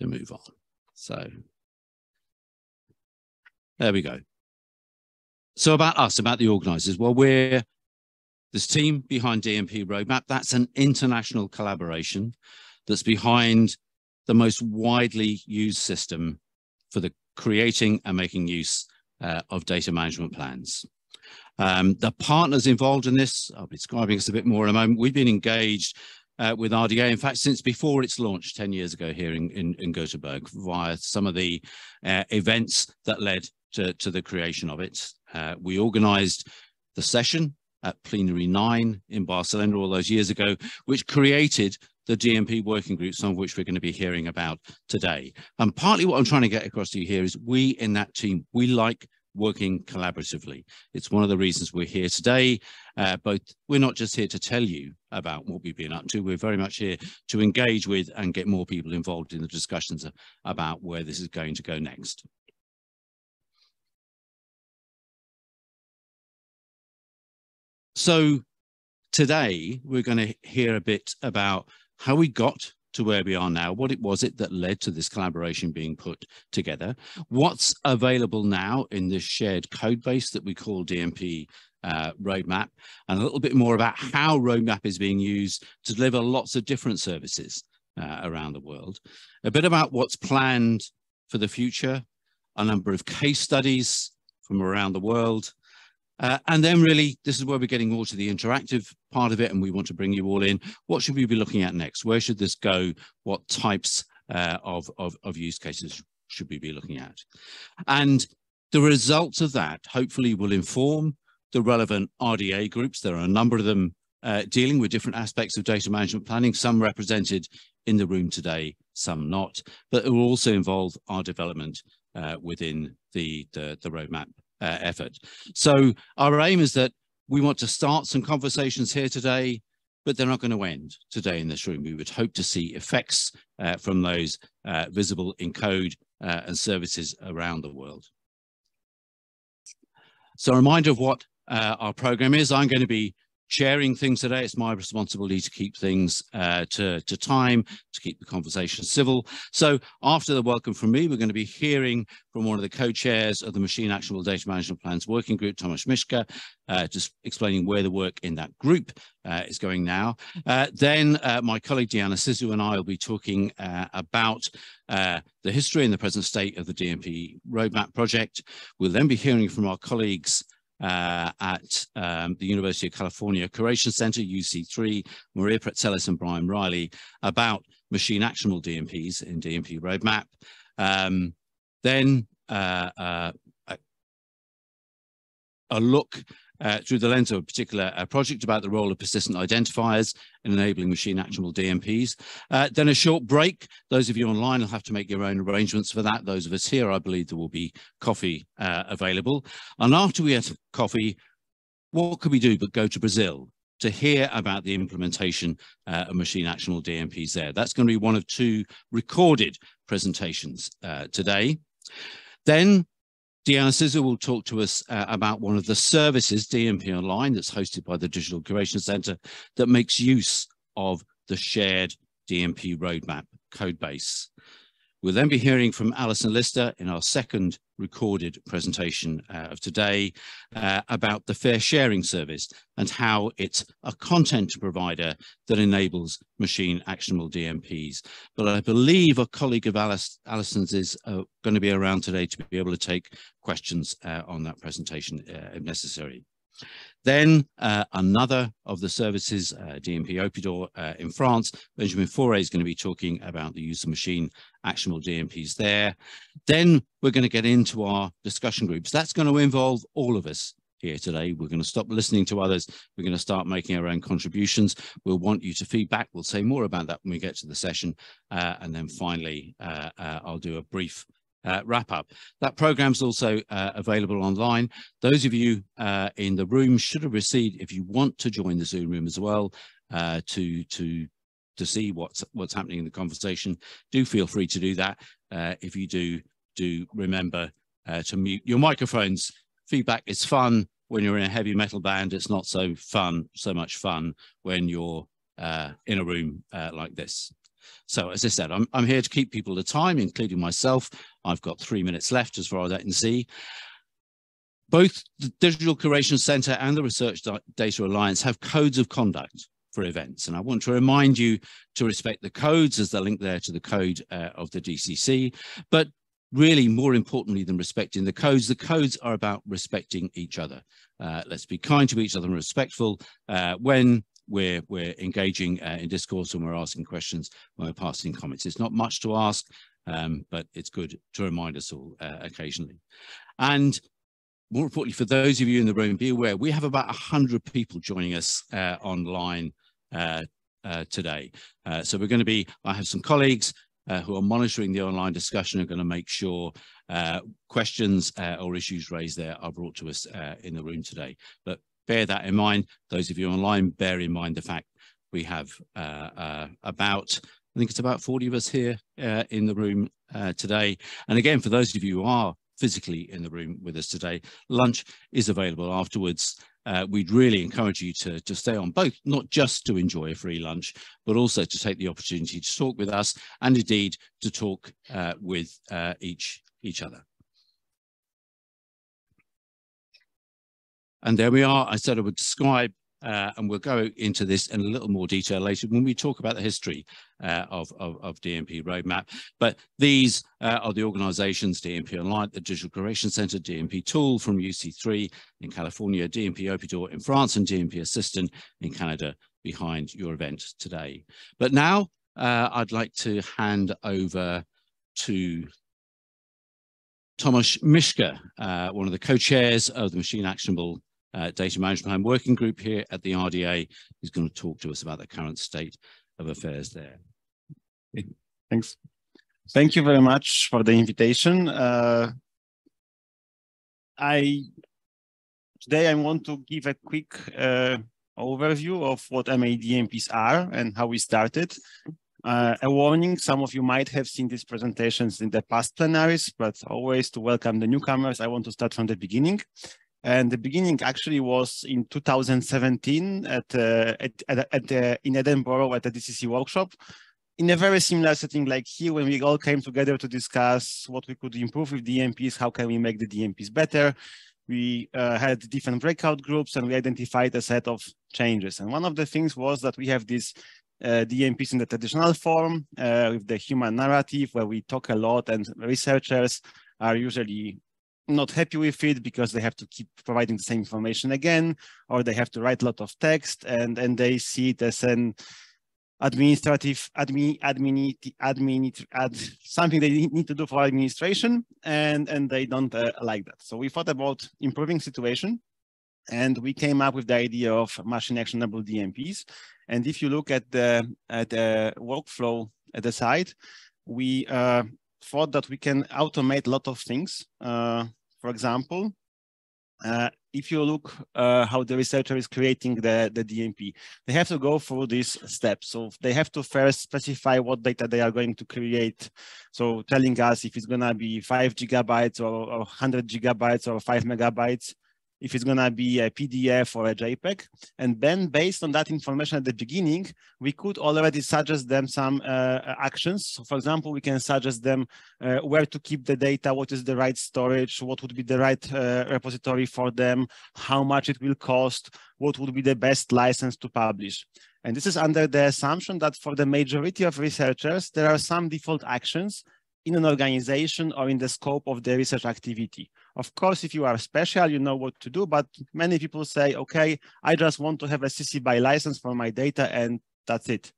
to move on. So there we go. So about us, about the organisers. Well, we're this team behind DMP Roadmap. That's an international collaboration that's behind the most widely used system for the creating and making use uh, of data management plans. Um, the partners involved in this, I'll be describing this a bit more in a moment. We've been engaged uh, with RDA, in fact, since before its launch 10 years ago here in, in, in Gothenburg via some of the uh, events that led to, to the creation of it. Uh, we organized the session at Plenary 9 in Barcelona all those years ago, which created the DMP working group, some of which we're going to be hearing about today. And partly what I'm trying to get across to you here is we in that team, we like working collaboratively. It's one of the reasons we're here today. Uh, both we're not just here to tell you about what we've been up to. We're very much here to engage with and get more people involved in the discussions about where this is going to go next. So today we're going to hear a bit about how we got to where we are now, what it was it that led to this collaboration being put together, what's available now in this shared code base that we call DMP uh, roadmap, and a little bit more about how roadmap is being used to deliver lots of different services uh, around the world, a bit about what's planned for the future, a number of case studies from around the world, uh, and then really, this is where we're getting more to the interactive part of it, and we want to bring you all in. What should we be looking at next? Where should this go? What types uh, of, of, of use cases should we be looking at? And the results of that hopefully will inform the relevant RDA groups. There are a number of them uh, dealing with different aspects of data management planning, some represented in the room today, some not, but it will also involve our development uh, within the, the, the roadmap uh, effort. So our aim is that we want to start some conversations here today, but they're not going to end today in this room. We would hope to see effects uh, from those uh, visible in code uh, and services around the world. So a reminder of what uh, our program is. I'm going to be sharing things today. It's my responsibility to keep things uh, to, to time, to keep the conversation civil. So after the welcome from me, we're going to be hearing from one of the co-chairs of the Machine Actionable Data Management Plans Working Group, Thomas Miksa, uh, just explaining where the work in that group uh, is going now. Uh, then uh, my colleague Diana Sisu and I will be talking uh, about uh, the history and the present state of the DMP roadmap project. We'll then be hearing from our colleagues uh, at um, the University of California Curation Center, UC3, Maria Praetzellis and Brian Riley, about machine actionable DMPs in DMP Roadmap. Um, then uh, uh, a look uh, through the lens of a particular uh, project about the role of persistent identifiers in enabling machine actionable DMPs. Uh, then a short break. Those of you online will have to make your own arrangements for that. Those of us here, I believe there will be coffee uh, available. And after we have coffee, what could we do but go to Brazil to hear about the implementation uh, of machine actionable DMPs there. That's going to be one of two recorded presentations uh, today. Then Diana Sisu will talk to us uh, about one of the services, DMP Online, that's hosted by the Digital Curation Center that makes use of the shared DMP roadmap code base. We'll then be hearing from Allyson Lister in our second recorded presentation uh, of today uh, about the FAIRsharing service and how it's a content provider that enables machine actionable DMPs. But I believe a colleague of Alice, Allyson's is uh, going to be around today to be able to take questions uh, on that presentation uh, if necessary. Then uh, another of the services, uh, DMP Opidor uh, in France, Benjamin Faure is going to be talking about the use of machine actionable DMPs there. Then we're going to get into our discussion groups. That's going to involve all of us here today. We're going to stop listening to others. We're going to start making our own contributions. We'll want you to feedback. We'll say more about that when we get to the session. Uh, and then finally, uh, uh, I'll do a brief uh, wrap up. That program is also uh, available online. Those of you uh, in the room should have received, if you want to join the Zoom room as well, uh, to to to see what's what's happening in the conversation, do feel free to do that. Uh, if you do, do remember uh, to mute your microphones. Feedback is fun when you're in a heavy metal band. It's not so fun, so much fun when you're in a room like this. So as I said, I'm, I'm here to keep people to time, including myself. I've got three minutes left as far as I can see. Both the Digital Curation Centre and the Research Data Alliance have codes of conduct for events. And I want to remind you to respect the codes as they're linked there to the code uh, of the DCC. But really, more importantly than respecting the codes, the codes are about respecting each other. Uh, let's be kind to each other and respectful uh, when we're, we're engaging uh, in discourse and we're asking questions, when we're passing comments. It's not much to ask, um, but it's good to remind us all uh, occasionally. And more importantly, for those of you in the room, be aware, we have about 100 people joining us uh, online uh, uh, today. Uh, so we're going to be, I have some colleagues who are monitoring the online discussion are going to make sure questions or issues raised there are brought to us in the room today. But bear that in mind. Those of you online, bear in mind the fact we have about I think it's about 40 of us here uh, in the room uh, today. And again, for those of you who are physically in the room with us today. Lunch is available afterwards. Uh, we'd really encourage you to, to stay on both, not just to enjoy a free lunch, but also to take the opportunity to talk with us and indeed to talk uh, with uh, each, each other. And there we are. I said I would describe uh, and we'll go into this in a little more detail later when we talk about the history uh, of, of, of, DMP Roadmap. But these uh, are the organizations, DMP Online, the Digital Curation Center, DMP Tool from UC3 in California, DMP Opidor in France, and DMP Assistant in Canada behind your event today. But now uh, I'd like to hand over to Tomasz Miksa, uh, one of the co-chairs of the Machine Actionable uh, data management plan working group here at the RDA is going to talk to us about the current state of affairs there. Thanks. Thank you very much for the invitation. Uh, I today I want to give a quick uh, overview of what MADMPs are and how we started. Uh, a warning, some of you might have seen these presentations in the past plenaries, but always to welcome the newcomers, I want to start from the beginning. And the beginning actually was in 2017 at, uh, at, at, at uh, in Edinburgh at the DCC workshop in a very similar setting like here when we all came together to discuss what we could improve with DMPs, how can we make the DMPs better. We uh, had different breakout groups and we identified a set of changes. And one of the things was that we have these uh, DMPs in the traditional form uh, with the human narrative where we talk a lot and researchers are usually not happy with it because they have to keep providing the same information again, or they have to write a lot of text and, and they see it as an administrative, admin, admin, admin, ad, something they need to do for administration and, and they don't uh, like that. So we thought about improving situation and we came up with the idea of machine actionable DMPs. And if you look at the, at the workflow at the site, we uh, thought that we can automate a lot of things. Uh, for example, uh, if you look uh, how the researcher is creating the, the DMP, they have to go through these steps. So they have to first specify what data they are going to create. So telling us if it's going to be five gigabytes or, or 100 gigabytes or five megabytes if it's going to be a PDF or a JPEG. And then based on that information at the beginning, we could already suggest them some uh, actions. So for example, we can suggest them uh, where to keep the data, what is the right storage, what would be the right uh, repository for them, how much it will cost, what would be the best license to publish. And this is under the assumption that for the majority of researchers, there are some default actions in an organization or in the scope of the research activity. Of course, if you are special, you know what to do, but many people say, okay, I just want to have a CC BY license for my data and that's it.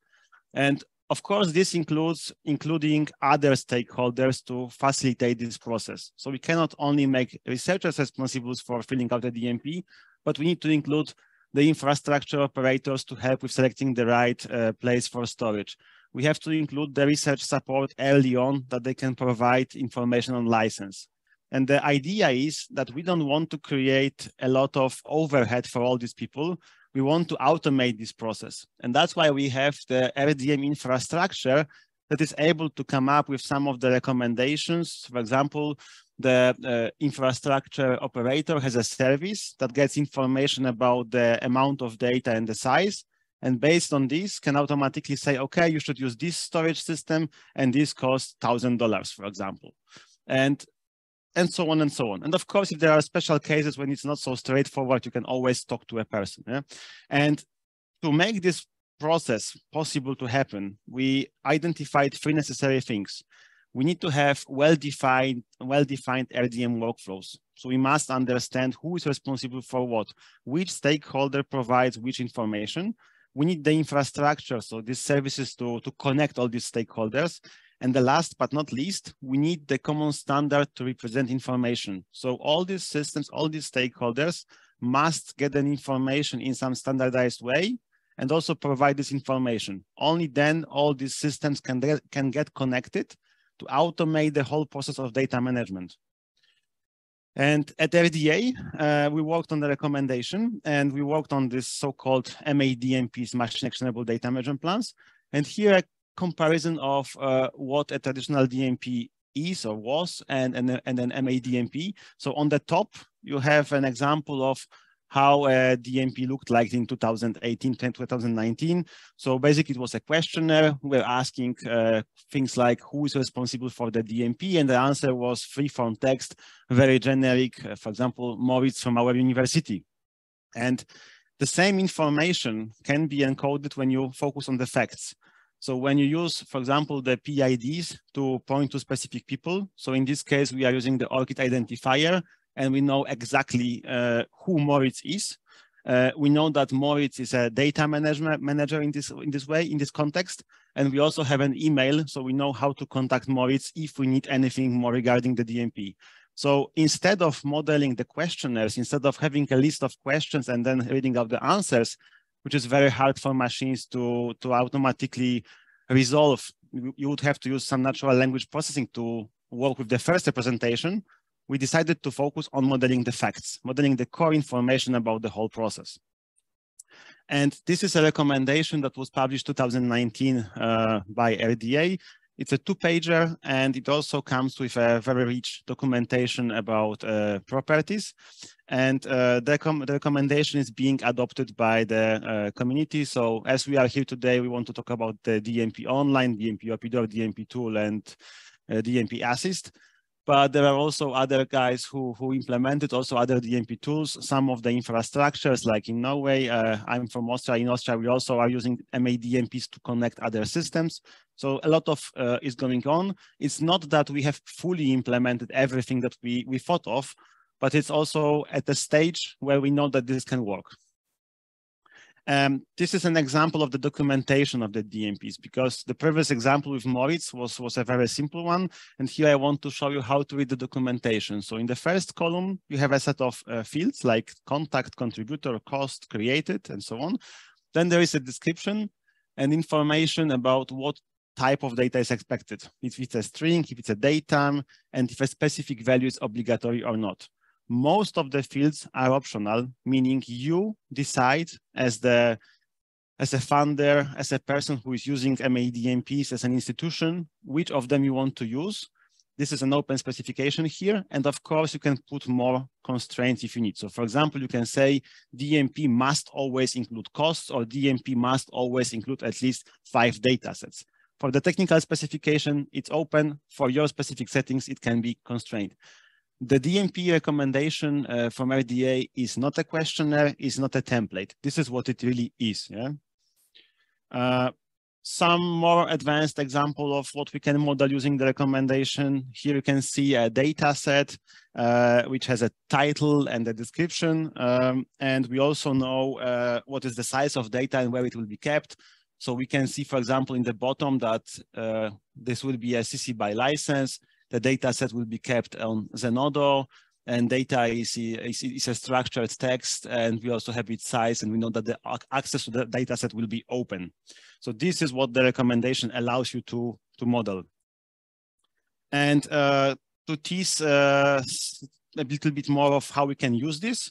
And of course, this includes including other stakeholders to facilitate this process. So we cannot only make researchers responsible for filling out the DMP, but we need to include the infrastructure operators to help with selecting the right uh, place for storage we have to include the research support early on that they can provide information on license. And the idea is that we don't want to create a lot of overhead for all these people. We want to automate this process. And that's why we have the RDM infrastructure that is able to come up with some of the recommendations. For example, the uh, infrastructure operator has a service that gets information about the amount of data and the size And based on this can automatically say, okay, you should use this storage system and this costs $1,000, for example. And and so on and so on. And of course, if there are special cases when it's not so straightforward, you can always talk to a person. Yeah? And to make this process possible to happen, we identified three necessary things we need to have well-defined well-defined RDM workflows. So we must understand who is responsible for what, which stakeholder provides which information. We need the infrastructure, so these services to, to connect all these stakeholders. And the last but not least, we need the common standard to represent information. So all these systems, all these stakeholders must get an information in some standardized way and also provide this information. Only then all these systems can, can get connected to automate the whole process of data management. And at RDA, uh, we worked on the recommendation and we worked on this so-called MADMP's machine actionable data management plans. And here a comparison of uh, what a traditional DMP is or was and, and, and an MADMP. So on the top, you have an example of how a DMP looked like in 2018, 2019. So basically it was a questionnaire. We are asking uh, things like who is responsible for the DMP? And the answer was free form text, very generic. Uh, for example, Moritz from our university. And the same information can be encoded when you focus on the facts. So when you use, for example, the PIDs to point to specific people, so in this case, we are using the ORCID identifier and we know exactly uh, who Moritz is. Uh, we know that Moritz is a data management manager in this in this way, in this context, and we also have an email, so we know how to contact Moritz if we need anything more regarding the DMP. So instead of modeling the questionnaires, instead of having a list of questions and then reading out the answers, which is very hard for machines to, to automatically resolve, you would have to use some natural language processing to work with the first representation we decided to focus on modeling the facts, modeling the core information about the whole process. And this is a recommendation that was published 2019 uh, by RDA. It's a two-pager, and it also comes with a very rich documentation about uh, properties. And uh, the, the, recommendation is being adopted by the uh, community. So as we are here today, we want to talk about the DMP Online, DMP Opidor, DMP Tool, and uh, DMP Assist but there are also other guys who, who implemented also other DMP tools, some of the infrastructures like in Norway, uh, I'm from Austria, in Austria we also are using MADMPs to connect other systems. So a lot of uh, is going on. It's not that we have fully implemented everything that we, we thought of, but it's also at the stage where we know that this can work. Um, this is an example of the documentation of the DMPs because the previous example with Moritz was, was a very simple one. And here I want to show you how to read the documentation. So in the first column, you have a set of uh, fields like contact, contributor, cost, created, and so on. Then there is a description and information about what type of data is expected. If it's a string, if it's a datetime, and if a specific value is obligatory or not most of the fields are optional, meaning you decide as the as a funder, as a person who is using MADMPs as an institution, which of them you want to use. This is an open specification here. And of course, you can put more constraints if you need. So for example, you can say DMP must always include costs or DMP must always include at least five data sets. For the technical specification, it's open. For your specific settings, it can be constrained the DMP recommendation uh, from RDA is not a questionnaire, is not a template. This is what it really is. Yeah. Uh, some more advanced example of what we can model using the recommendation. Here you can see a data set uh, which has a title and a description. Um, and we also know uh, what is the size of data and where it will be kept. So we can see, for example, in the bottom that uh, this will be a CC BY license the data set will be kept on Zenodo and data is, is, is, a structured text and we also have its size and we know that the access to the data set will be open. So this is what the recommendation allows you to, to model. And uh, to tease uh, a little bit more of how we can use this,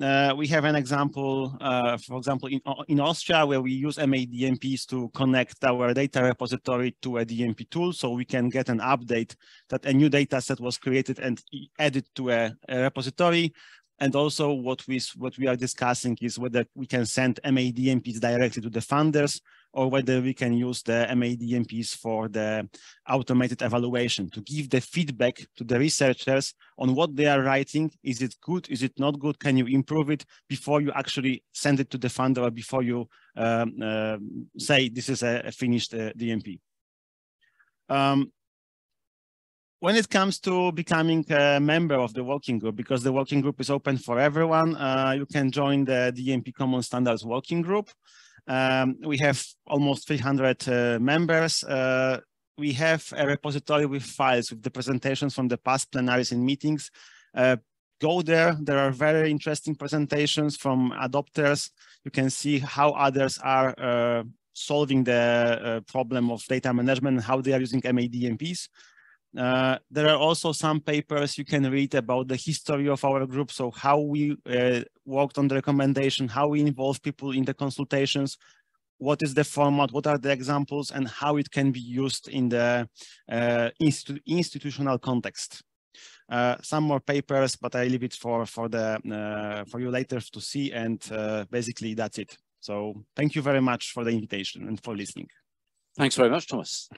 uh, we have an example, uh, for example, in, in Austria, where we use MADMPs to connect our data repository to a DMP tool, so we can get an update that a new data set was created and added to a, a repository. And also what we, what we are discussing is whether we can send MADMPs directly to the funders or whether we can use the MADMPs for the automated evaluation to give the feedback to the researchers on what they are writing. Is it good? Is it not good? Can you improve it before you actually send it to the funder or before you um, uh, say this is a, a finished uh, DMP? Um, when it comes to becoming a member of the working group, because the working group is open for everyone, uh, you can join the DMP Common Standards working group. Um, we have almost 300 uh, members. Uh, we have a repository with files with the presentations from the past plenaries and meetings. Uh, go there. There are very interesting presentations from adopters. You can see how others are uh, solving the uh, problem of data management and how they are using MADMPs. Uh, there are also some papers you can read about the history of our group, so how we uh, worked on the recommendation, how we involve people in the consultations, what is the format, what are the examples, and how it can be used in the uh, institu institutional context. Uh, some more papers, but I leave it for for the uh, for you later to see, and basically that's it. So thank you very much for the invitation and for listening. Thanks very much, Thomas.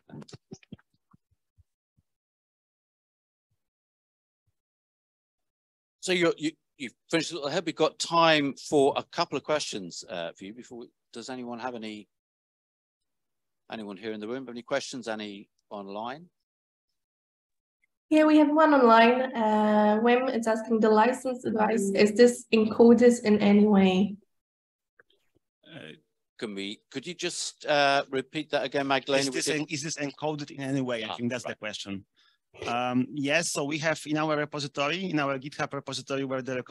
So you you you finished. I hope we've got time for a couple of questions uh, for you before. We, does anyone have any? Anyone here in the room have any questions? Any online? Yeah, we have one online. Uh, Wim is asking the license advice. Is this encoded in any way? Uh, can we? Could you just uh, repeat that again, Magdalena? Is this, is this encoded in any way? I ah, think that's right. the question. Um, yes, so we have in our repository, in our GitHub repository where the,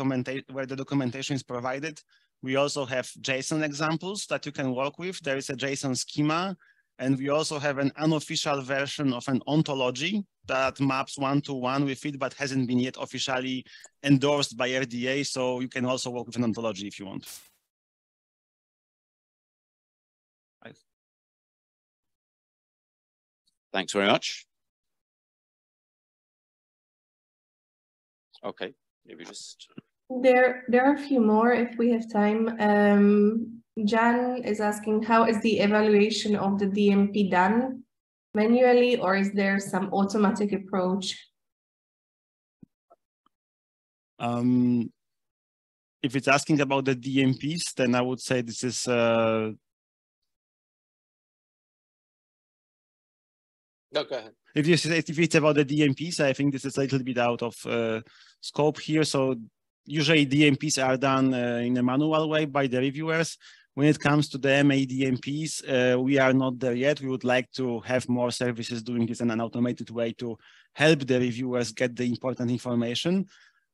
where the documentation is provided, we also have JSON examples that you can work with. There is a JSON schema, and we also have an unofficial version of an ontology that maps one-to-one -one with it, but hasn't been yet officially endorsed by RDA. So you can also work with an ontology if you want. Thanks very much. Okay, maybe just. There, there are a few more if we have time. Um, Jan is asking, how is the evaluation of the DMP done? Manually, or is there some automatic approach? Um, if it's asking about the DMPs, then I would say this is uh... No, go ahead. If, you, if it's about the DMPs, I think this is a little bit out of uh, scope here. So usually DMPs are done uh, in a manual way by the reviewers. When it comes to the MADMPs, uh, we are not there yet. We would like to have more services doing this in an automated way to help the reviewers get the important information,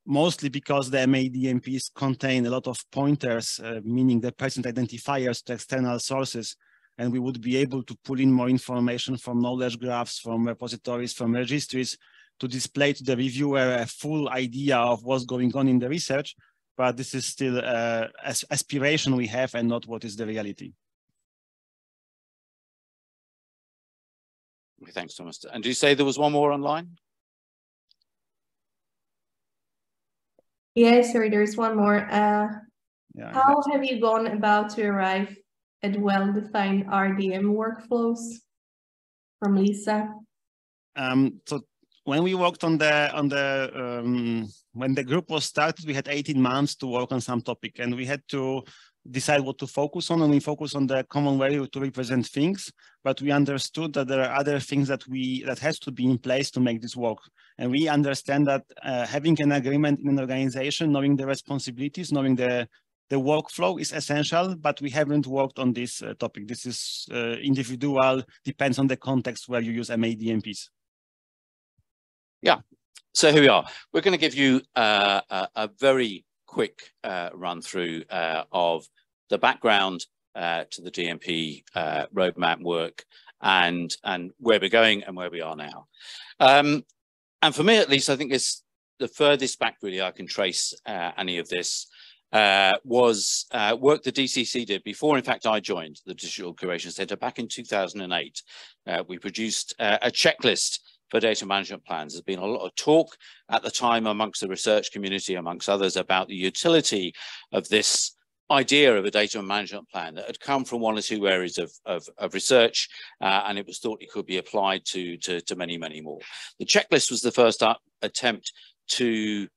mostly because the MADMPs contain a lot of pointers, uh, meaning the present identifiers to external sources, and we would be able to pull in more information from knowledge graphs, from repositories, from registries, to display to the reviewer a full idea of what's going on in the research, but this is still uh, aspiration we have and not what is the reality. Okay, thanks, Thomas. And do you say there was one more online? Yeah, sorry, there's one more. Uh, yeah, how have you gone about to arrive at well-defined RDM workflows? From Lisa. Um, so when we worked on the on the um, when the group was started, we had 18 months to work on some topic, and we had to decide what to focus on, and we focus on the common value to represent things. But we understood that there are other things that we that has to be in place to make this work, and we understand that uh, having an agreement in an organization, knowing the responsibilities, knowing the the workflow is essential, but we haven't worked on this uh, topic. This is uh, individual, depends on the context where you use MADMPs. Yeah, so here we are. We're going to give you uh, a, a, very quick uh, run through uh, of the background uh, to the DMP roadmap work and, and where we're going and where we are now. Um, and for me, at least, I think it's the furthest back really I can trace any of this uh, was uh, work the DCC did before, in fact, I joined the Digital Curation Centre back in 2008. Uh, we produced a checklist for data management plans. There's been a lot of talk at the time amongst the research community, amongst others, about the utility of this idea of a data management plan that had come from one or two areas of, of, of research, uh, and it was thought it could be applied to, to, to many, many more. The checklist was the first attempt to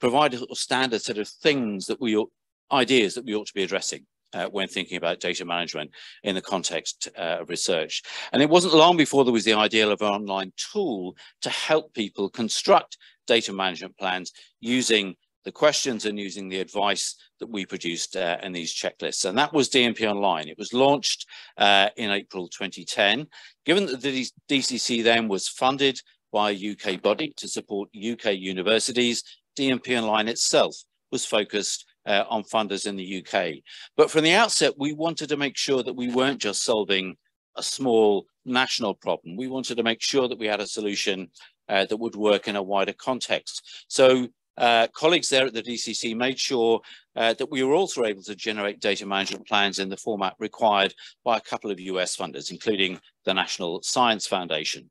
provide a standard set of things that we ought, ideas that we ought to be addressing. Uh, when thinking about data management in the context uh, of research. And it wasn't long before there was the idea of an online tool to help people construct data management plans using the questions and using the advice that we produced uh, in these checklists. And that was DMP Online. It was launched uh, in April 2010. Given that the DCC then was funded by a UK body to support UK universities, DMP Online itself was focused uh, on funders in the UK. But from the outset, we wanted to make sure that we weren't just solving a small national problem. We wanted to make sure that we had a solution uh, that would work in a wider context. So uh, colleagues there at the DCC made sure uh, that we were also able to generate data management plans in the format required by a couple of US funders, including the National Science Foundation.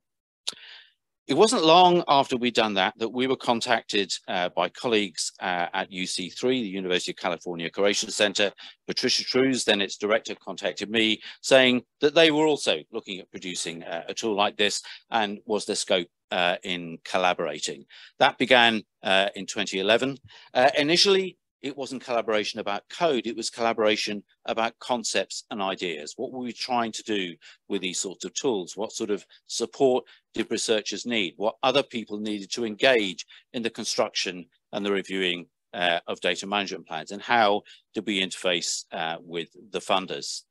It wasn't long after we'd done that that we were contacted uh, by colleagues uh, at UC3, the University of California Curation Center. Patricia Cruse, then its director, contacted me saying that they were also looking at producing uh, a tool like this and was there scope uh, in collaborating. That began uh, in 2011. Uh, initially, it wasn't collaboration about code, it was collaboration about concepts and ideas. What were we trying to do with these sorts of tools? What sort of support did researchers need? What other people needed to engage in the construction and the reviewing uh, of data management plans? And how did we interface uh, with the funders?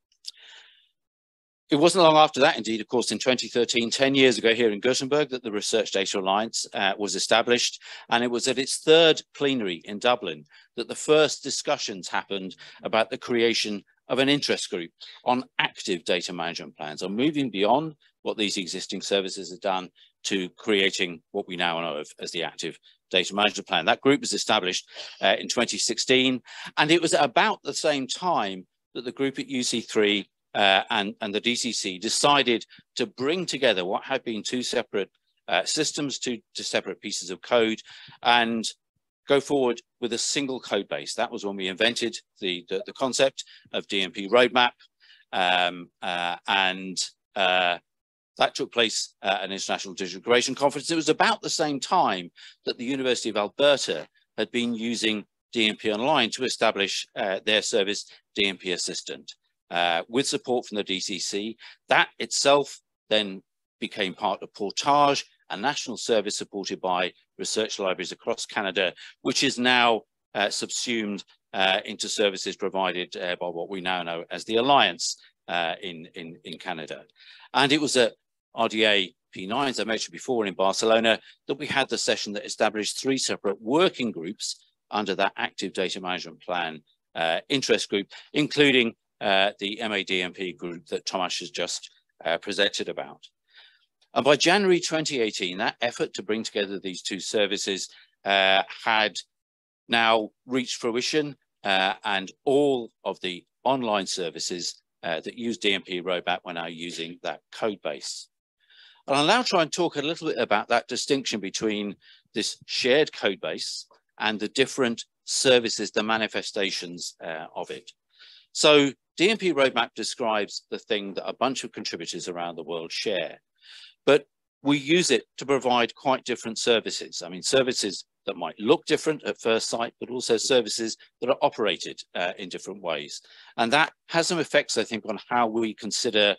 It wasn't long after that, indeed, of course, in 2013, 10 years ago here in Gothenburg, that the Research Data Alliance uh, was established. And it was at its third plenary in Dublin that the first discussions happened about the creation of an interest group on active data management plans, on moving beyond what these existing services have done to creating what we now know of as the active data management plan. That group was established uh, in 2016, and it was about the same time that the group at UC3 uh, and, and the DCC decided to bring together what had been two separate uh, systems, two, two separate pieces of code, and go forward with a single code base. That was when we invented the, the, the concept of DMP roadmap. Um, uh, and uh, that took place at an International Digital Curation Conference. It was about the same time that the University of Alberta had been using DMP Online to establish uh, their service, DMP Assistant uh, with support from the DCC. That itself then became part of Portage, a national service supported by research libraries across Canada, which is now uh, subsumed uh, into services provided uh, by what we now know as the Alliance uh, in, in, in Canada. And it was at RDA P9, as I mentioned before, in Barcelona, that we had the session that established three separate working groups under that active data management plan uh, interest group, including uh, the MADMP group that Thomas has just uh, presented about. And by January 2018, that effort to bring together these two services uh, had now reached fruition uh, and all of the online services uh, that use DMP Roadmap were now using that code base. And I'll now try and talk a little bit about that distinction between this shared code base and the different services, the manifestations uh, of it. So DMP Roadmap describes the thing that a bunch of contributors around the world share, but we use it to provide quite different services. I mean, services that might look different at first sight, but also services that are operated uh, in different ways. And that has some effects, I think, on how we consider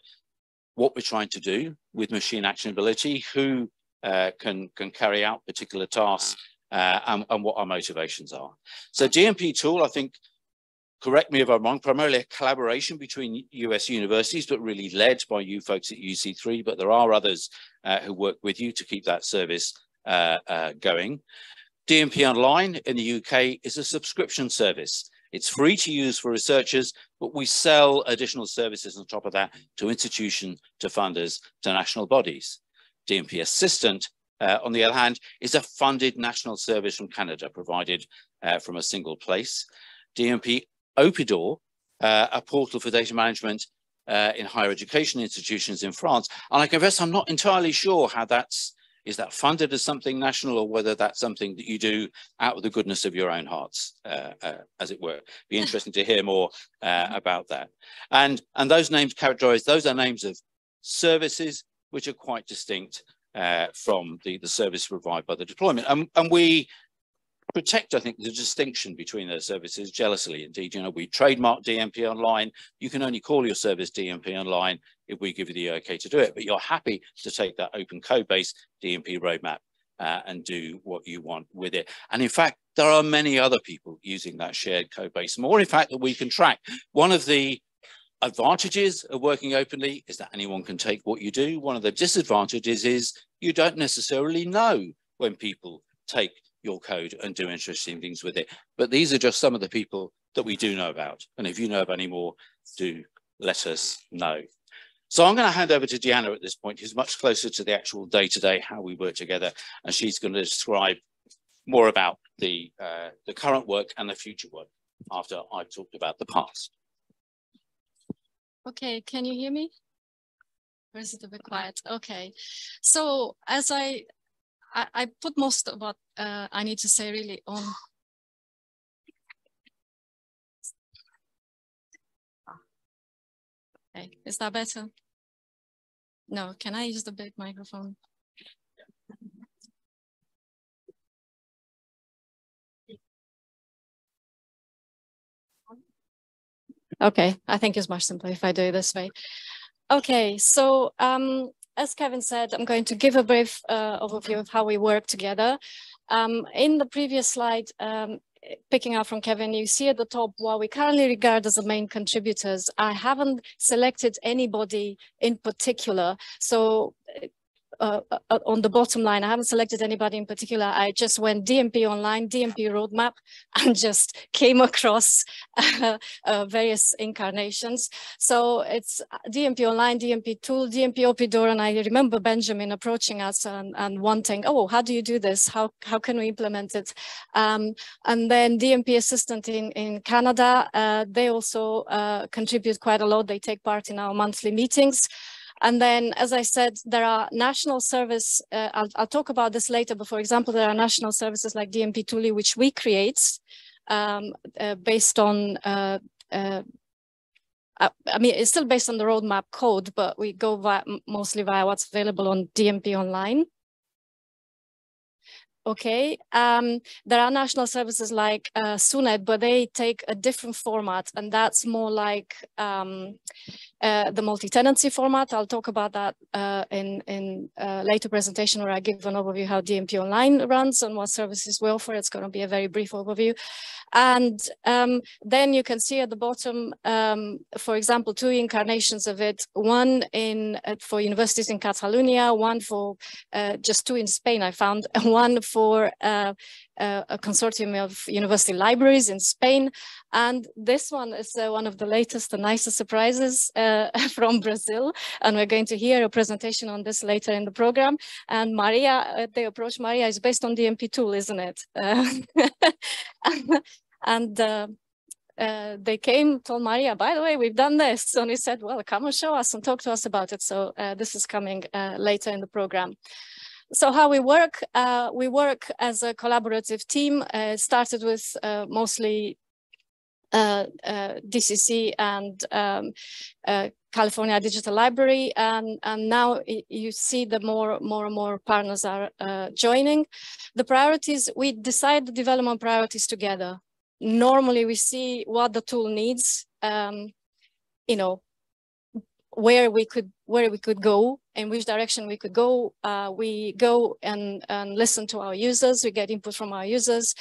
what we're trying to do with machine actionability, who uh, can, can carry out particular tasks, uh, and, and, what our motivations are. So DMP tool, I think, correct me if I'm wrong, primarily a collaboration between US universities, but really led by you folks at UC3, but there are others uh, who work with you to keep that service uh, uh, going. DMP Online in the UK is a subscription service. It's free to use for researchers, but we sell additional services on top of that to institutions, to funders, to national bodies. DMP Assistant, uh, on the other hand, is a funded national service from Canada provided uh, from a single place. DMP Opidor, uh, a portal for data management uh, in higher education institutions in France. And I confess I'm not entirely sure how that's is that funded as something national or whether that's something that you do out of the goodness of your own hearts, uh, uh, as it were. Be interesting to hear more uh, about that. And, and those names characterized, those are names of services which are quite distinct uh, from the, the service provided by the deployment. And, and we protect, I think, the distinction between those services jealously. Indeed, you know, we trademark DMP online. You can only call your service DMP online if we give you the okay to do it, but you're happy to take that open code base DMP roadmap uh, and do what you want with it. And in fact, there are many other people using that shared code base, more in fact that we can track. One of the advantages of working openly is that anyone can take what you do. One of the disadvantages is you don't necessarily know when people take your code and do interesting things with it. But these are just some of the people that we do know about. And if you know of any more, do let us know. So I'm going to hand over to Diana at this point, who's much closer to the actual day-to-day, -day, how we work together, and she's going to describe more about the, uh, the current work and the future work after I've talked about the past. Okay, can you hear me? Or is it a bit quiet? Okay, so as I I, I put most of what uh, I need to say really on. Okay, is that better? No, can I use the big microphone? Okay, I think it's much simpler if I do it this way. Okay, so um, as Kevin said, I'm going to give a brief uh, overview of how we work together. Um, in the previous slide, um, picking up from Kevin, you see at the top what we currently regard as the main contributors. I haven't selected anybody in particular. So uh, uh, on the bottom line. I haven't selected anybody in particular. I just went DMP online, DMP roadmap, and just came across uh, uh, various incarnations. So it's DMP online, DMP tool, DMP Opidor, and I remember Benjamin approaching us and, and wanting, oh, how do you do this? How, how can we implement it? Um, and then DMP Assistant in, in Canada, uh, they also uh, contribute quite a lot. They take part in our monthly meetings. And then, as I said, there are national service, uh, I'll, I'll, talk about this later, but for example, there are national services like DMP Toolie, which we create um, uh, based on, uh, uh, I mean, it's still based on the roadmap code, but we go via, mostly via what's available on DMP Online. Okay, um, there are national services like uh, SUNET, but they take a different format, and that's more like um, uh, the multi-tenancy format. I'll talk about that uh, in in a later presentation where I give an overview how DMP Online runs and what services we offer. It's going to be a very brief overview. And um, then you can see at the bottom, um, for example, two incarnations of it, one in uh, for universities in Catalonia, one for uh, just two in Spain, I found, one for uh, a consortium of university libraries in Spain. And this one is uh, one of the latest and nicest surprises uh, from Brazil. And we're going to hear a presentation on this later in the program. And Maria, uh, the approach Maria is based on DMP tool, isn't it? Uh, and uh, uh, they came, told Maria, by the way, we've done this. And we said, well, come and show us and talk to us about it. So uh, this is coming uh, later in the program. So how we work, uh, we work as a collaborative team. Uh, started with uh, mostly uh, uh, DCC and um, uh, California Digital Library, and, and now you see the more, more and more partners are joining. The priorities, we decide the development priorities together. Normally we see what the tool needs, um, you know, where we could where we could go in which direction we could go uh, we go and, and listen to our users we get input from our users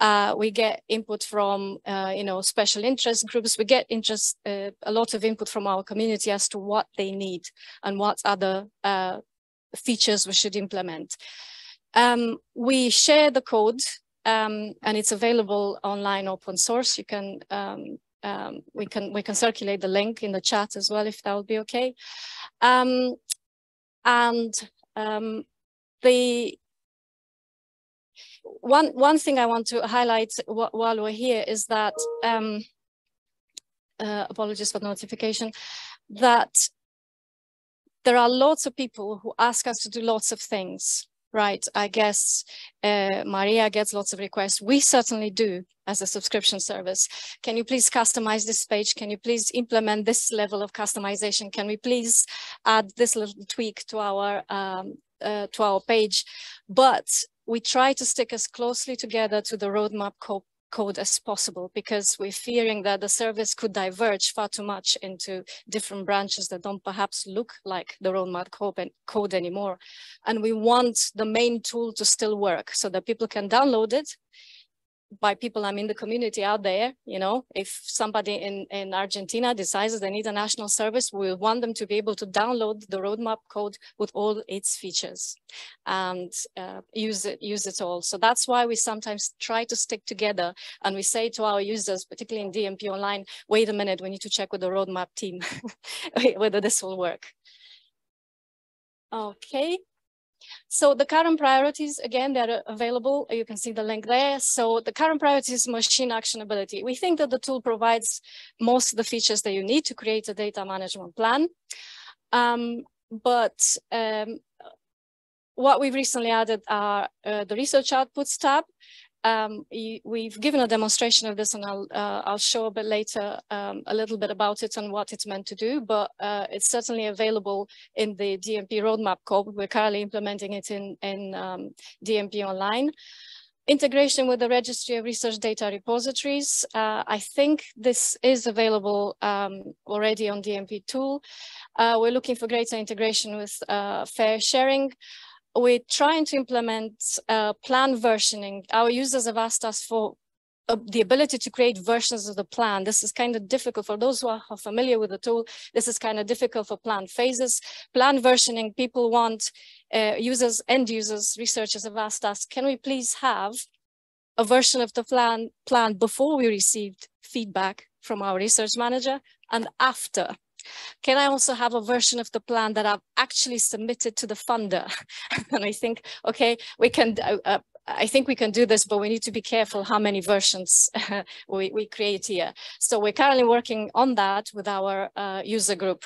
uh, we get input from uh, you know special interest groups we get interest uh, a lot of input from our community as to what they need and what other uh, features we should implement um, we share the code um, and it's available online open source you can um, um, we can we can circulate the link in the chat as well if that would be okay. Um, and um, the one one thing I want to highlight while we're here is that um, uh, apologies for the notification that there are lots of people who ask us to do lots of things right, I guess uh, Maria gets lots of requests. We certainly do as a subscription service. Can you please customize this page? Can you please implement this level of customization? Can we please add this little tweak to our um, uh, to our page? But we try to stick as closely together to the roadmap code as possible because we're fearing that the service could diverge far too much into different branches that don't perhaps look like the roadmap code anymore. And we want the main tool to still work so that people can download it by people I'm in the community out there, you know, if somebody in, in Argentina decides they need a national service, we want them to be able to download the roadmap code with all its features and uh, use it use it all. So that's why we sometimes try to stick together and we say to our users, particularly in DMP Online, wait a minute, we need to check with the roadmap team whether this will work. Okay, so the current priorities, again, they're available. You can see the link there. So the current priorities machine actionability. We think that the tool provides most of the features that you need to create a data management plan. Um, but um, what we've recently added are uh, the research outputs tab, um, we've given a demonstration of this and I'll, uh, I'll show a bit later um, a little bit about it and what it's meant to do, but uh, it's certainly available in the DMP roadmap code. We're currently implementing it in, in um, DMP Online. Integration with the Registry of Research Data Repositories. Uh, I think this is available um, already on DMP tool. Uh, we're looking for greater integration with uh, FAIRsharing we're trying to implement uh, plan versioning. Our users have asked us for uh, the ability to create versions of the plan. This is kind of difficult for those who are familiar with the tool. This is kind of difficult for plan phases. Plan versioning, people want uh, users, end users, researchers have asked us, can we please have a version of the plan, plan before we received feedback from our research manager and after can I also have a version of the plan that I've actually submitted to the funder? and I think, okay, we can, uh, uh, I think we can do this, but we need to be careful how many versions we, we create here. So we're currently working on that with our uh, user group.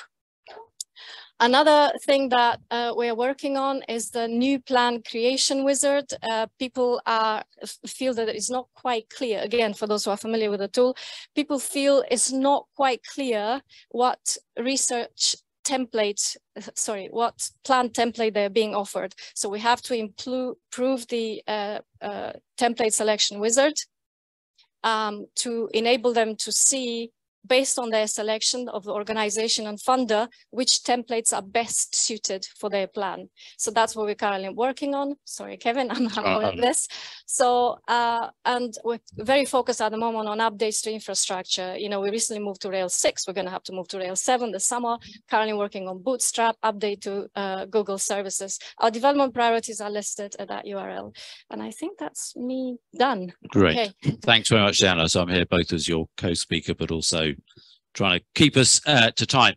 Another thing that uh, we're working on is the new plan creation wizard. Uh, people are, feel that it's not quite clear. Again, for those who are familiar with the tool, people feel it's not quite clear what research template, sorry, what plan template they're being offered. So we have to improve the uh, uh, template selection wizard um, to enable them to see based on their selection of the organization and funder, which templates are best suited for their plan. So that's what we're currently working on. Sorry, Kevin, I'm not uh, this. So, uh, and we're very focused at the moment on updates to infrastructure. You know, we recently moved to Rails 6. We're going to have to move to Rails 7 this summer. Currently working on Bootstrap, update to uh, Google services. Our development priorities are listed at that URL. And I think that's me done. Great. Okay. Thanks very much, Diana. So I'm here both as your co-speaker, but also trying to keep us uh, to time.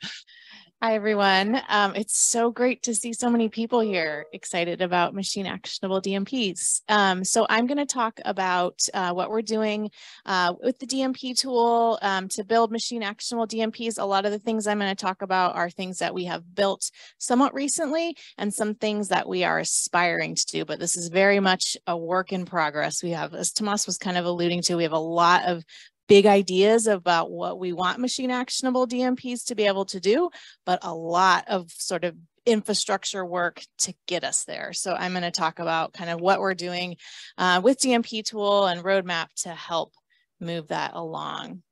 Hi, everyone. Um, it's so great to see so many people here excited about machine actionable DMPs. Um, so I'm going to talk about uh, what we're doing uh, with the DMP tool um, to build machine actionable DMPs. A lot of the things I'm going to talk about are things that we have built somewhat recently and some things that we are aspiring to do, but this is very much a work in progress. We have, as Tomasz was kind of alluding to, we have a lot of big ideas about what we want machine actionable DMPs to be able to do, but a lot of sort of infrastructure work to get us there. So I'm going to talk about kind of what we're doing uh, with DMP tool and roadmap to help move that along.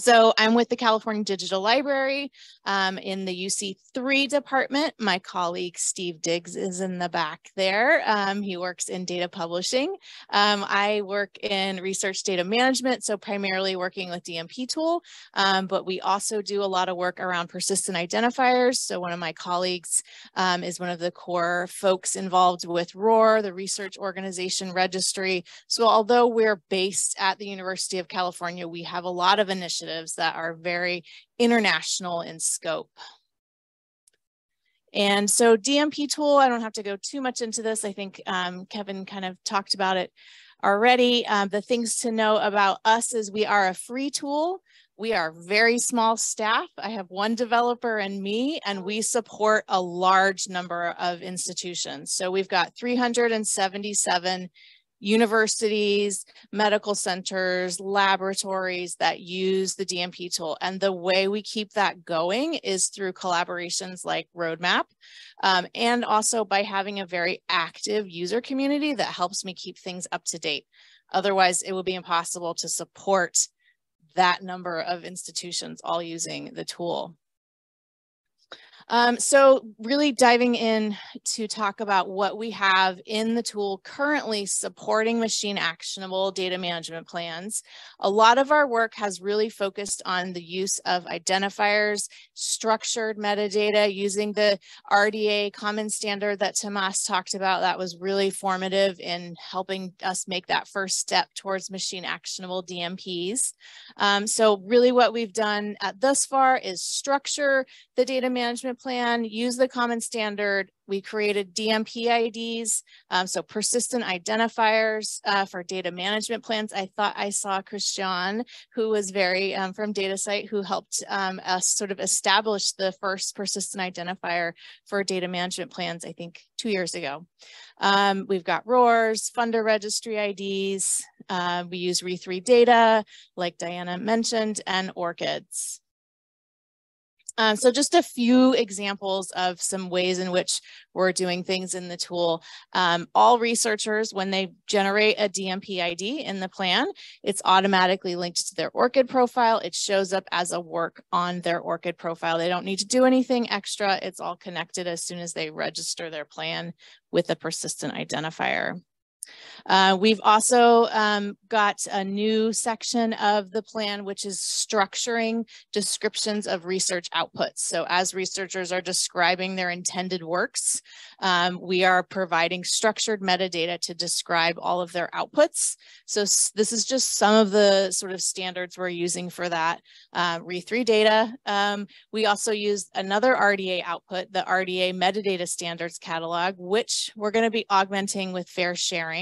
So I'm with the California Digital Library um, in the UC3 department. My colleague Steve Diggs is in the back there. Um, he works in data publishing. Um, I work in research data management, so primarily working with DMP tool, um, but we also do a lot of work around persistent identifiers. So one of my colleagues um, is one of the core folks involved with ROR, the research organization registry. So although we're based at the University of California, we have a lot of initiatives initiatives that are very international in scope. And so DMP tool, I don't have to go too much into this. I think um, Kevin kind of talked about it already. Um, the things to know about us is we are a free tool. we are very small staff. I have one developer and me, and we support a large number of institutions. So we've got 377 universities, medical centers, laboratories that use the DMP tool. And the way we keep that going is through collaborations like Roadmap um, and also by having a very active user community that helps me keep things up to date. Otherwise, it would be impossible to support that number of institutions all using the tool. Um, so really diving in to talk about what we have in the tool currently supporting machine actionable data management plans. A lot of our work has really focused on the use of identifiers, structured metadata using the RDA common standard that Tomasz talked about. That was really formative in helping us make that first step towards machine actionable DMPs. Um, so really what we've done at thus far is structure the data management plan, use the common standard. We created DMP IDs, um, so persistent identifiers uh, for data management plans. I thought I saw Christian, who was very um, from DataCite, who helped um, us sort of establish the first persistent identifier for data management plans, I think two years ago. Um, we've got RORs, funder registry IDs. Uh, we use re3data, like Diana mentioned, and ORCIDs. Um, so just a few examples of some ways in which we're doing things in the tool. Um, all researchers, when they generate a DMP ID in the plan, it's automatically linked to their ORCID profile. It shows up as a work on their ORCID profile. They don't need to do anything extra. It's all connected as soon as they register their plan with a persistent identifier. Uh, we've also um, got a new section of the plan, which is structuring descriptions of research outputs. So as researchers are describing their intended works, um, we are providing structured metadata to describe all of their outputs. So this is just some of the sort of standards we're using for that uh, re3data. Um, we also use another RDA output, the RDA metadata standards catalog, which we're going to be augmenting with FAIRsharing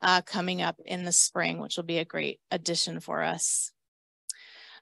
uh, coming up in the spring, which will be a great addition for us.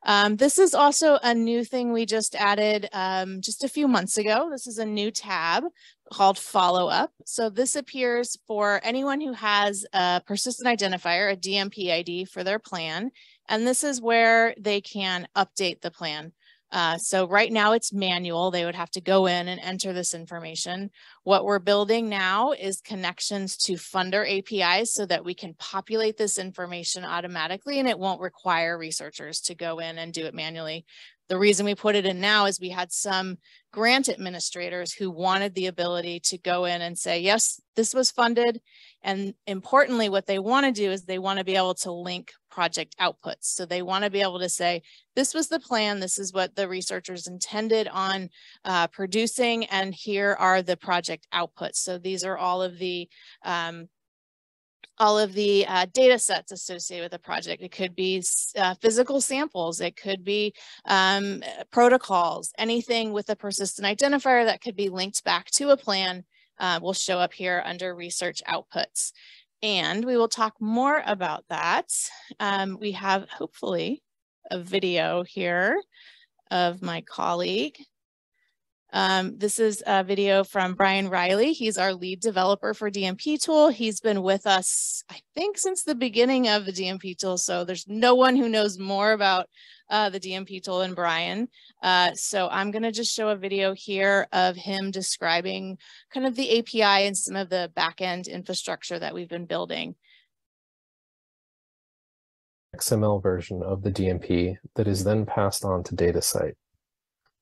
Um, this is also a new thing we just added um, just a few months ago. This is a new tab called follow up. So this appears for anyone who has a persistent identifier, a DMP ID for their plan. And this is where they can update the plan. Uh, so right now it's manual. They would have to go in and enter this information. What we're building now is connections to funder APIs so that we can populate this information automatically and it won't require researchers to go in and do it manually. The reason we put it in now is we had some grant administrators who wanted the ability to go in and say, yes, this was funded. And importantly, what they want to do is they want to be able to link project outputs. So they want to be able to say, this was the plan, this is what the researchers intended on uh, producing, and here are the project outputs. So these are all of the um, all of the uh, data sets associated with the project. It could be uh, physical samples, it could be um, protocols, anything with a persistent identifier that could be linked back to a plan uh, will show up here under research outputs. And we will talk more about that. Um, we have hopefully a video here of my colleague um, this is a video from Brian Riley. He's our lead developer for DMP tool. He's been with us, I think, since the beginning of the DMP tool. So there's no one who knows more about uh, the DMP tool and Brian. Uh, so I'm going to just show a video here of him describing kind of the API and some of the backend infrastructure that we've been building. XML version of the DMP that is then passed on to DataCite.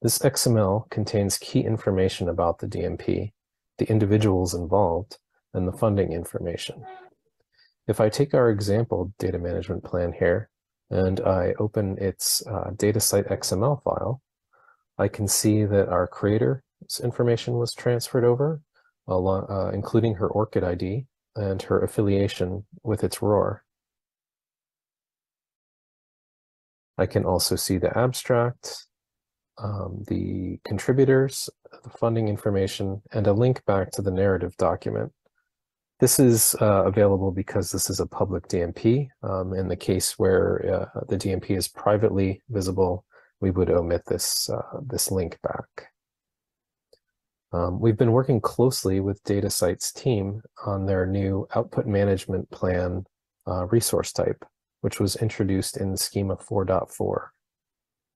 This XML contains key information about the DMP, the individuals involved, and the funding information. If I take our example data management plan here, and I open its uh, DataCite XML file, I can see that our creator's information was transferred over, uh, including her ORCID ID and her affiliation with its ROR. I can also see the abstract, um, the contributors, the funding information, and a link back to the narrative document. This is uh, available because this is a public DMP. Um, in the case where uh, the DMP is privately visible, we would omit this, uh, this link back. Um, we've been working closely with DataCite's team on their new output management plan uh, resource type, which was introduced in Schema 4.4.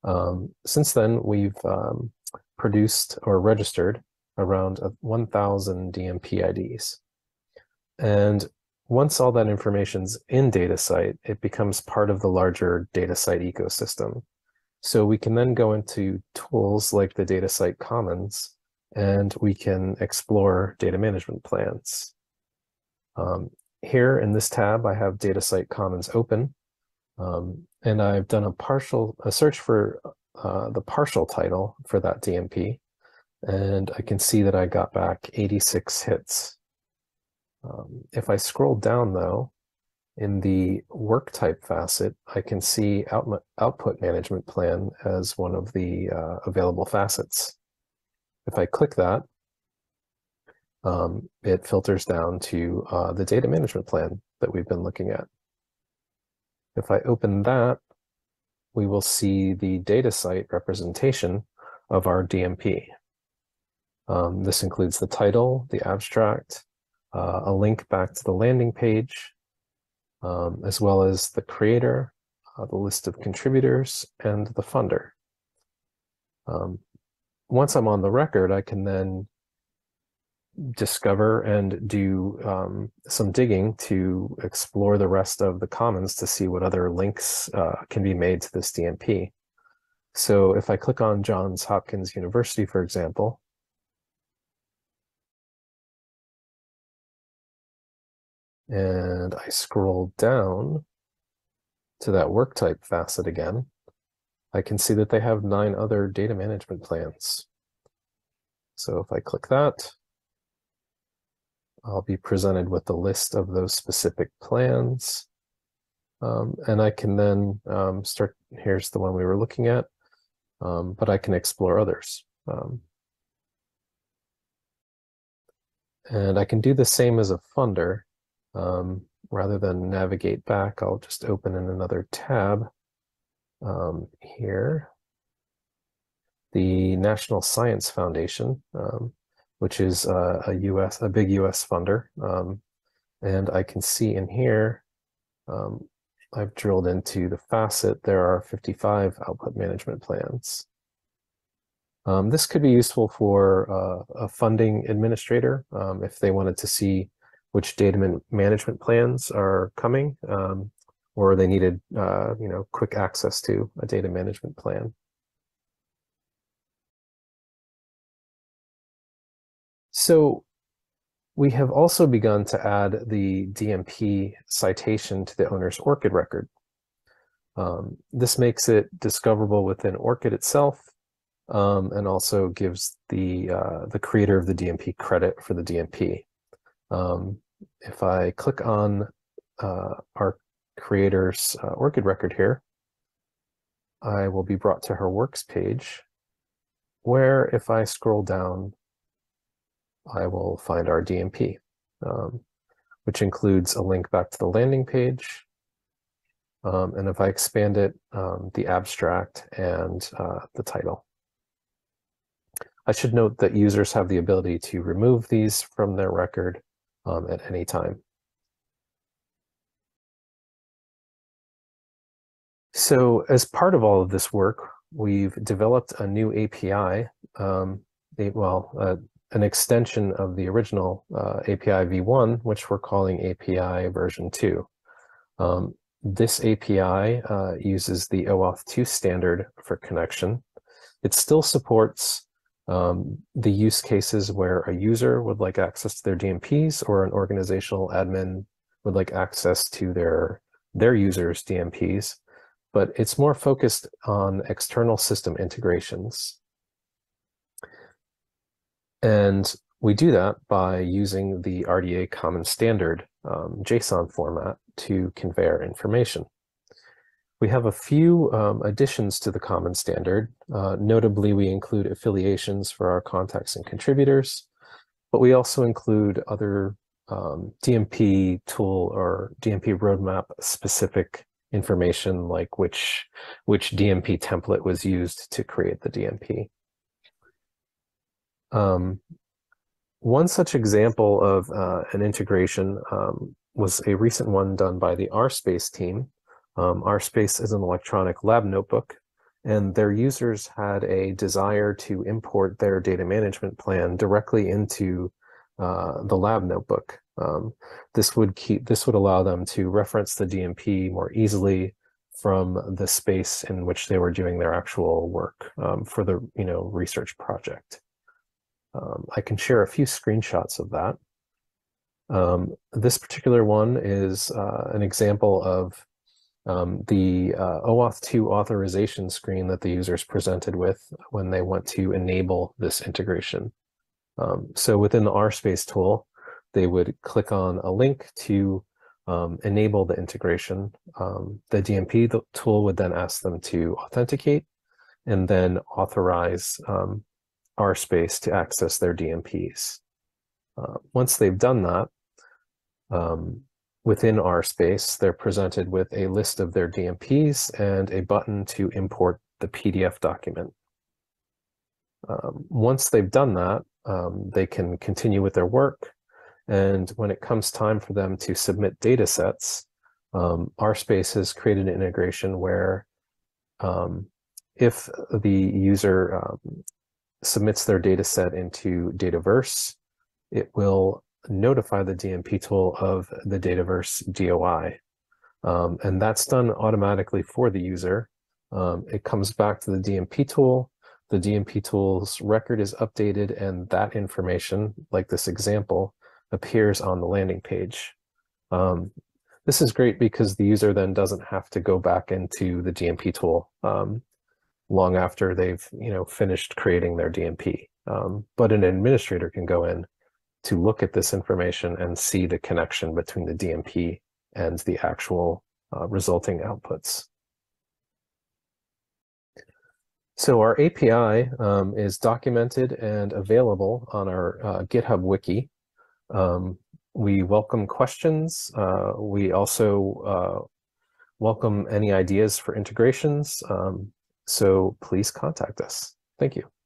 Um, since then, we've um, produced or registered around 1,000 DMP IDs. And once all that information's in DataCite, it becomes part of the larger DataCite ecosystem. So we can then go into tools like the DataCite Commons, and we can explore data management plans. Um, here in this tab, I have DataCite Commons open, um, and I've done a partial a search for uh, the partial title for that DMP, and I can see that I got back 86 hits. Um, if I scroll down though, in the work type facet, I can see out, output management plan as one of the uh, available facets. If I click that, um, it filters down to uh, the data management plan that we've been looking at. If I open that, we will see the DataCite representation of our DMP. Um, this includes the title, the abstract, uh, a link back to the landing page, um, as well as the creator, uh, the list of contributors, and the funder. Um, once I'm on the record, I can then discover and do um, some digging to explore the rest of the commons to see what other links uh, can be made to this DMP. So if I click on Johns Hopkins University, for example, and I scroll down to that work type facet again, I can see that they have nine other data management plans. So if I click that, I'll be presented with the list of those specific plans. Um, and I can then um, start, here's the one we were looking at, um, but I can explore others. Um, and I can do the same as a funder. Um, rather than navigate back, I'll just open in another tab um, here. The National Science Foundation, um, which is uh, a US, a big US funder. Um, and I can see in here, um, I've drilled into the facet, there are 55 output management plans. Um, this could be useful for uh, a funding administrator if they wanted to see which data man management plans are coming, um, or they needed, uh, you know, quick access to a data management plan. So we have also begun to add the DMP citation to the owner's ORCID record. Um, this makes it discoverable within ORCID itself um, and also gives the, uh, the creator of the DMP credit for the DMP. Um, if I click on uh, our creator's uh, ORCID record here, I will be brought to her works page, where if I scroll down, I will find our DMP, um, which includes a link back to the landing page. Um, and if I expand it, um, the abstract and uh, the title. I should note that users have the ability to remove these from their record um, at any time. So as part of all of this work, we've developed a new API, um, a, well, uh, an extension of the original uh, API v1, which we're calling API version 2. Um, this API uh, uses the OAuth 2 standard for connection. It still supports um, the use cases where a user would like access to their DMPs or an organizational admin would like access to their, their users' DMPs, but it's more focused on external system integrations. And we do that by using the RDA common standard um, JSON format to convey our information. We have a few um, additions to the common standard. Uh, notably, we include affiliations for our contacts and contributors, but we also include other um, DMP tool or DMP roadmap specific information like which which DMP template was used to create the DMP. Um, one such example of uh, an integration um, was a recent one done by the RSpace team. Um, space is an electronic lab notebook, and their users had a desire to import their data management plan directly into uh, the lab notebook. Um, this would keep this would allow them to reference the DMP more easily from the space in which they were doing their actual work um, for the you know research project. Um, I can share a few screenshots of that. Um, this particular one is uh, an example of um, the uh, OAuth 2 authorization screen that the users presented with when they want to enable this integration. Um, so within the RSpace tool, they would click on a link to um, enable the integration. Um, the DMP the tool would then ask them to authenticate and then authorize um, RSpace to access their DMPs. Uh, once they've done that, um, within RSpace, they're presented with a list of their DMPs and a button to import the PDF document. Um, once they've done that, um, they can continue with their work. And when it comes time for them to submit data sets, um, RSpace has created an integration where um, if the user um, submits their data set into Dataverse, it will notify the DMP tool of the Dataverse DOI. Um, and that's done automatically for the user. Um, it comes back to the DMP tool. The DMP tool's record is updated and that information, like this example, appears on the landing page. Um, this is great because the user then doesn't have to go back into the DMP tool um, long after they've you know finished creating their DMP. Um, but an administrator can go in to look at this information and see the connection between the DMP and the actual uh, resulting outputs. So our API um, is documented and available on our uh, GitHub wiki. Um, we welcome questions. Uh, we also uh, welcome any ideas for integrations. Um, so please contact us. Thank you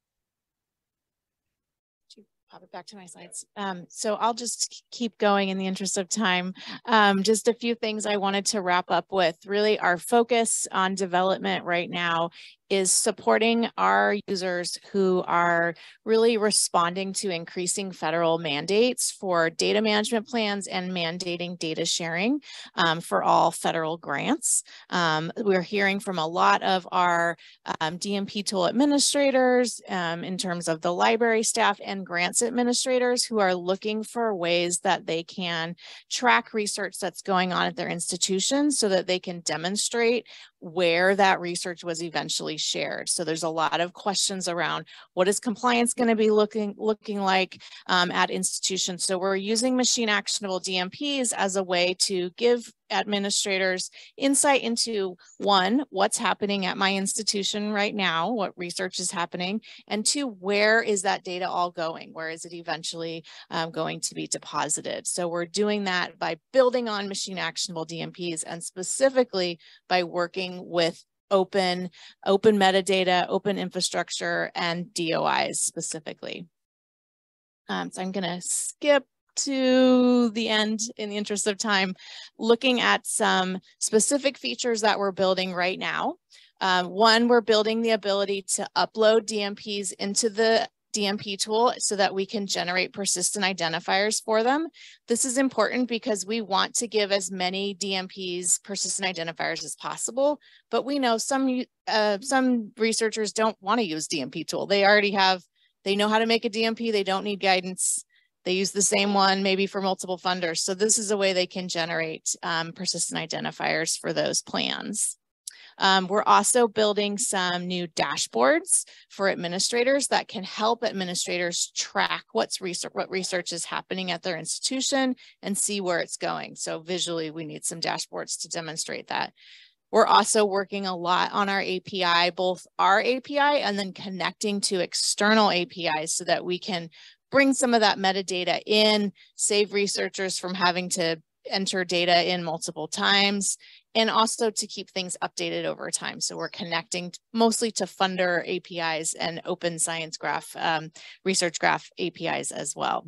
back to my slides. Um, so I'll just keep going in the interest of time. Um, just a few things I wanted to wrap up with. Really, our focus on development right now is supporting our users who are really responding to increasing federal mandates for data management plans and mandating data sharing um, for all federal grants. Um, we're hearing from a lot of our um, DMP tool administrators um, in terms of the library staff and grants administrators who are looking for ways that they can track research that's going on at their institutions so that they can demonstrate where that research was eventually shared. So there's a lot of questions around what is compliance going to be looking looking like um, at institutions. So we're using machine actionable DMPs as a way to give administrators insight into one, what's happening at my institution right now, what research is happening, and two, where is that data all going? Where is it eventually um, going to be deposited? So we're doing that by building on machine actionable DMPs and specifically by working with open, open metadata, open infrastructure, and DOIs specifically. Um, so I'm going to skip to the end in the interest of time, looking at some specific features that we're building right now. Um, one, we're building the ability to upload DMPs into the DMP tool so that we can generate persistent identifiers for them. This is important because we want to give as many DMPs persistent identifiers as possible, but we know some uh, some researchers don't want to use DMP tool. They already have, they know how to make a DMP, they don't need guidance. They use the same one maybe for multiple funders. So this is a way they can generate um, persistent identifiers for those plans. Um, we're also building some new dashboards for administrators that can help administrators track what's research, what research is happening at their institution and see where it's going. So visually, we need some dashboards to demonstrate that. We're also working a lot on our API, both our API and then connecting to external APIs so that we can bring some of that metadata in, save researchers from having to enter data in multiple times, and also to keep things updated over time. So we're connecting mostly to funder APIs and open science graph, um, research graph APIs as well.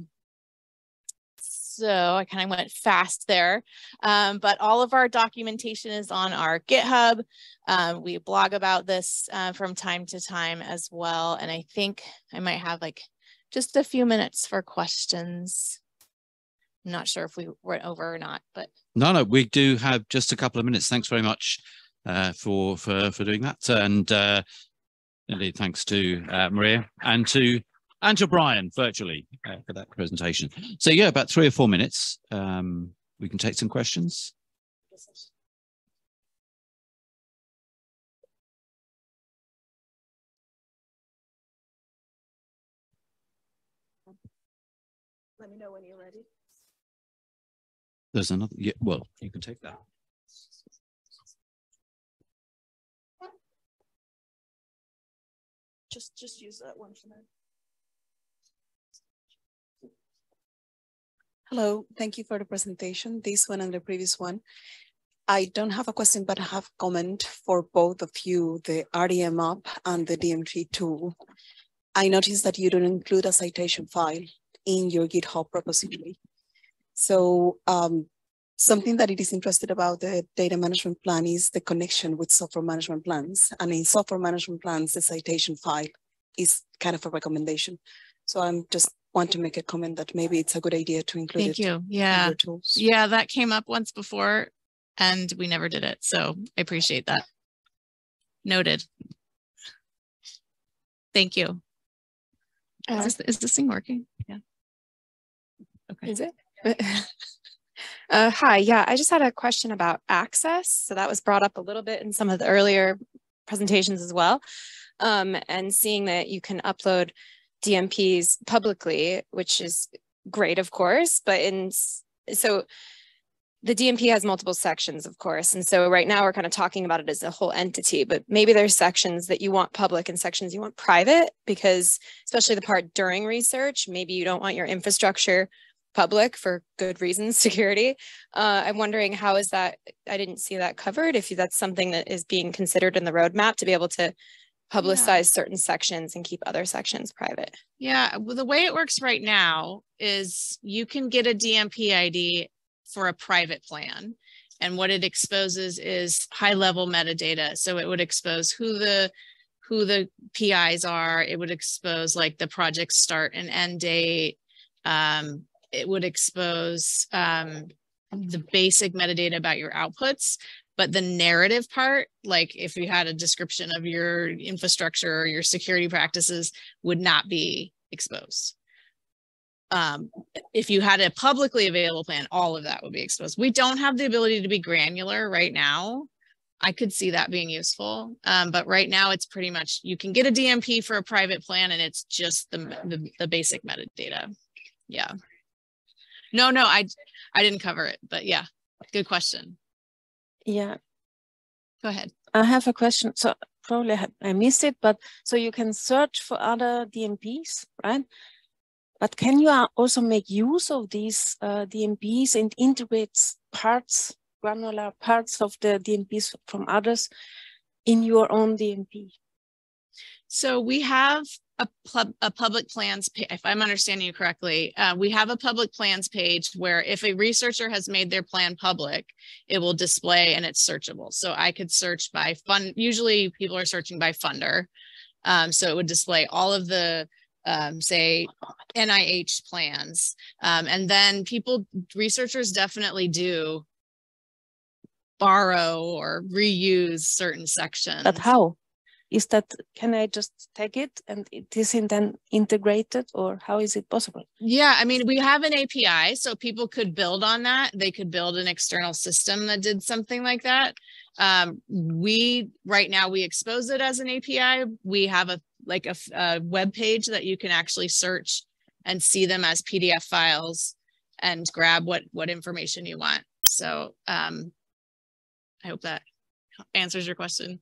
So I kind of went fast there, um, but all of our documentation is on our GitHub. Um, we blog about this uh, from time to time as well. And I think I might have like just a few minutes for questions. I'm not sure if we went over or not, but. No, no, we do have just a couple of minutes. Thanks very much uh, for, for, for doing that. And uh, indeed, thanks to uh, Maria and to and to Brian virtually uh, for that presentation. So yeah, about three or four minutes. Um, we can take some questions. Let me know when you're ready. There's another, yeah, well, you can take that. Just, just use that one for now. Hello, thank you for the presentation, this one and the previous one. I don't have a question, but I have comment for both of you, the RDM app and the DMP tool. I noticed that you don't include a citation file in your GitHub repository. So um, something that it is interested about the data management plan is the connection with software management plans. And in software management plans, the citation file is kind of a recommendation. So I'm just want to make a comment that maybe it's a good idea to include Thank it you. Yeah. tools. Yeah, that came up once before and we never did it. So I appreciate that. Noted. Thank you. Uh, is, this, is this thing working? Yeah. Okay. Is it? uh, hi, yeah, I just had a question about access. So that was brought up a little bit in some of the earlier presentations as well. Um, and seeing that you can upload DMPs publicly, which is great, of course, but in so the DMP has multiple sections, of course. And so right now we're kind of talking about it as a whole entity, but maybe there's sections that you want public and sections you want private, because especially the part during research, maybe you don't want your infrastructure public for good reasons, security. Uh, I'm wondering how is that, I didn't see that covered, if that's something that is being considered in the roadmap to be able to publicize yeah. certain sections and keep other sections private. Yeah, well, the way it works right now is you can get a DMP ID for a private plan. And what it exposes is high level metadata. So it would expose who the who the PIs are. It would expose like the project start and end date. Um, it would expose um, the basic metadata about your outputs, but the narrative part like if you had a description of your infrastructure or your security practices would not be exposed. Um, if you had a publicly available plan all of that would be exposed. We don't have the ability to be granular right now. I could see that being useful. Um, but right now it's pretty much you can get a dmp for a private plan and it's just the, the, the basic metadata. Yeah no no i i didn't cover it but yeah good question yeah. Go ahead. I have a question. So probably I missed it, but so you can search for other DMPs, right? But can you uh, also make use of these uh, DMPs and integrate parts, granular parts of the DMPs from others in your own DMP? So we have a, pub, a public plans, if I'm understanding you correctly, uh, we have a public plans page where if a researcher has made their plan public, it will display and it's searchable. So I could search by fund, usually people are searching by funder. Um, so it would display all of the, um, say, NIH plans. Um, and then people, researchers definitely do borrow or reuse certain sections. But how? Is that can I just take it and it isn't then integrated or how is it possible? Yeah, I mean, we have an API, so people could build on that. They could build an external system that did something like that. Um, we right now we expose it as an API. We have a like a, a web page that you can actually search and see them as PDF files and grab what what information you want. So um, I hope that answers your question.